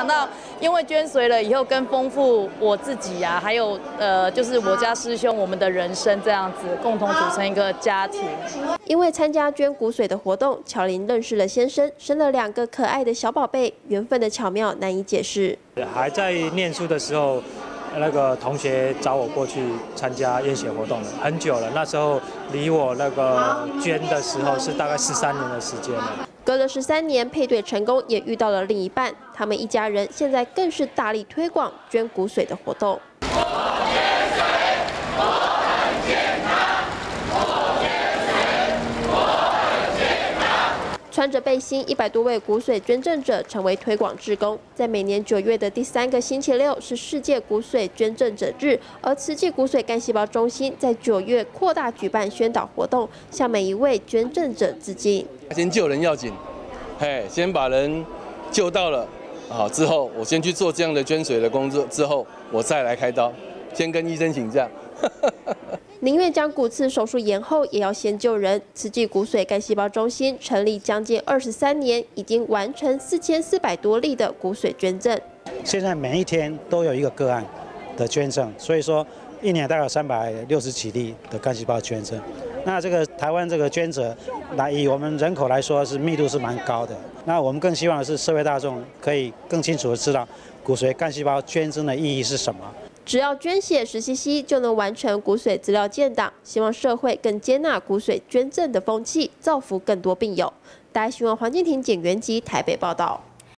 想到因为捐髓了以后，更丰富我自己啊，还有呃，就是我家师兄我们的人生这样子，共同组成一个家庭。因为参加捐骨髓的活动，巧玲认识了先生，生了两个可爱的小宝贝，缘分的巧妙难以解释。还在念书的时候。那个同学找我过去参加验血活动了，很久了。那时候离我那个捐的时候是大概十三年的时间了。隔了十三年，配对成功，也遇到了另一半。他们一家人现在更是大力推广捐骨髓的活动。穿着背心，一百多位骨髓捐赠者成为推广志工。在每年九月的第三个星期六是世界骨髓捐赠者日，而慈济骨髓干细胞中心在九月扩大举办宣导活动，向每一位捐赠者致敬。先救人要紧，嘿，先把人救到了，好之后，我先去做这样的捐髓的工作，之后我再来开刀，先跟医生请假。宁愿将骨刺手术延后，也要先救人。慈济骨髓干细胞中心成立将近二十三年，已经完成四千四百多例的骨髓捐赠。现在每一天都有一个个案的捐赠，所以说一年大概有三百六十几例的干细胞捐赠。那这个台湾这个捐者，那以我们人口来说是密度是蛮高的。那我们更希望的是社会大众可以更清楚的知道骨髓干细胞捐赠的意义是什么。只要捐血十 cc 就能完成骨髓资料建档，希望社会更接纳骨髓捐赠的风气，造福更多病友。大新闻黄敬婷简元吉台北报道。